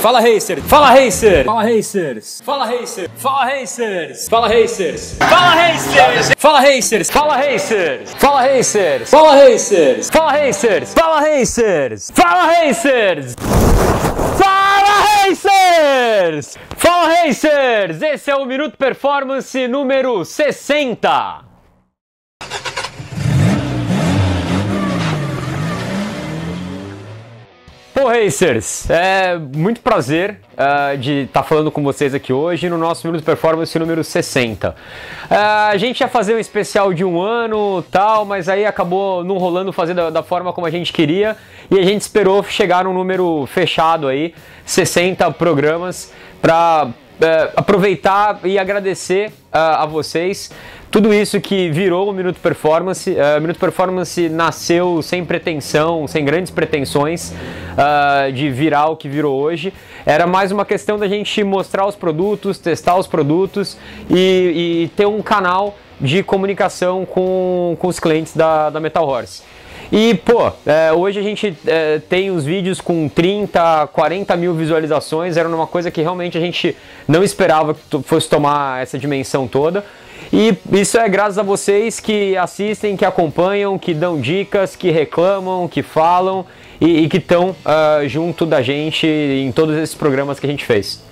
Fala Racer! Fala Racer! Fala Racers! Fala Racer! Fala Racers! Fala Racers! Fala Racers! Fala Racers! Fala Racers! Fala Racers! Fala Racers! Fala Racers! Fala Racers! Fala Racers! Fala Racers! Fala Racers! Esse é o Minuto Performance número 60. Pô, Racers, é muito prazer uh, de estar tá falando com vocês aqui hoje no nosso Minuto Performance número 60. Uh, a gente ia fazer um especial de um ano tal, mas aí acabou não rolando fazer da, da, forma como a gente queria e a gente esperou chegar num número fechado aí, 60 programas, para é, aproveitar e agradecer a vocês tudo isso que virou o Minuto Performance. Uh, Minuto Performance nasceu sem pretensão, sem grandes pretensões uh, de virar o que virou hoje. Era mais uma questão da gente mostrar os produtos, testar os produtos e, e ter um canal de comunicação com, com os clientes da, da Metal Horse. E, pô, é, hoje a gente é, tem os vídeos com 30, 40 mil visualizações, era uma coisa que realmente a gente não esperava que fosse tomar essa dimensão toda. E isso é graças a vocês que assistem, que acompanham, que dão dicas, que reclamam, que falam e, e que estão uh, ah, junto da gente em todos esses programas que a gente fez.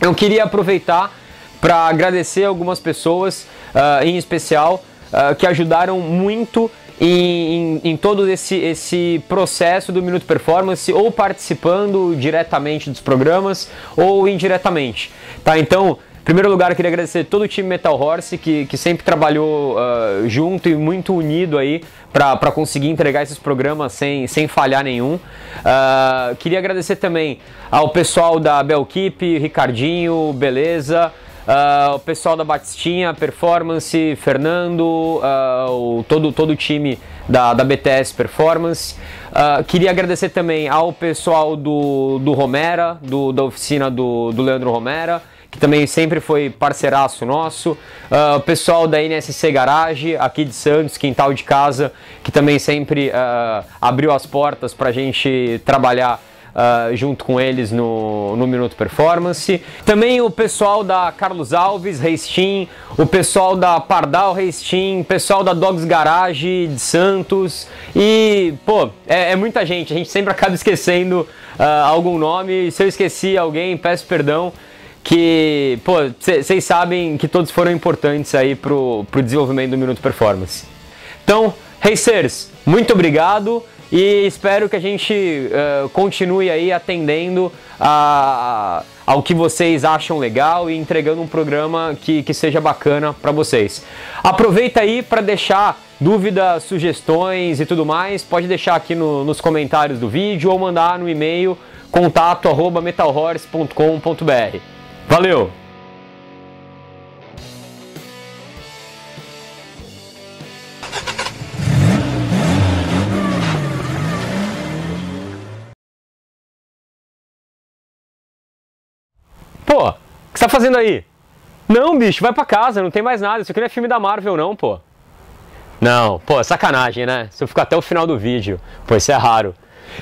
Eu queria aproveitar para agradecer algumas pessoas, uh, em especial, uh, que ajudaram muito em, em, em, todo esse, esse processo do Minuto Performance, ou participando diretamente dos programas ou indiretamente. Tá? Então, primeiro lugar, eu queria agradecer todo o time Metal Horse que, que sempre trabalhou uh, junto e muito unido aí para conseguir entregar esses programas sem, sem falhar nenhum. Uh, queria agradecer também ao pessoal da Belkeep, Ricardinho, Beleza. Uh, o pessoal da Batistinha, Performance, Fernando, uh, o, todo, todo o time da, da BTS Performance. Uh, queria agradecer também ao pessoal do, do Romera, do, da oficina do, do Leandro Romera que também sempre foi parceiraço nosso, o pessoal da NSC Garage, aqui de Santos, quintal de casa, que também sempre abriu as portas para a gente trabalhar Uh, junto com eles no, no Minuto Performance. Também o pessoal da Carlos Alves Race o pessoal da Pardal Race pessoal da Dogs Garage de Santos e, pô, é, é muita gente, a gente sempre acaba esquecendo uh, algum nome. Se eu esqueci alguém, peço perdão que, pô, vocês sabem que todos foram importantes aí pro, pro desenvolvimento do Minuto Performance. Então, Racers, muito obrigado e espero que a gente uh, continue aí atendendo a, a, ao que vocês acham legal e entregando um programa que, que seja bacana para vocês. Aproveita aí para deixar dúvidas, sugestões e tudo mais, pode deixar aqui no, nos comentários do vídeo ou mandar no e-mail contato arroba metalhorse.com.br. Valeu! Pô, o que você tá fazendo aí? Não, bicho, vai pra casa, não tem mais nada. Isso aqui não é filme da Marvel, não, pô. Não, pô, é sacanagem, né? Se eu ficar até o final do vídeo, pô, isso é raro.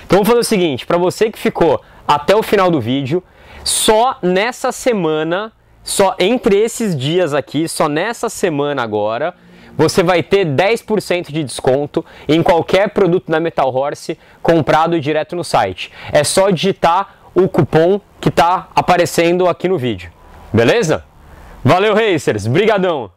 Então vamos fazer o seguinte, pra você que ficou até o final do vídeo, só nessa semana, só entre esses dias aqui, só nessa semana agora, você vai ter 10% de desconto em qualquer produto da Metal Horse comprado direto no site. É só digitar o cupom que está aparecendo aqui no vídeo. Beleza? Valeu, Racers! Brigadão!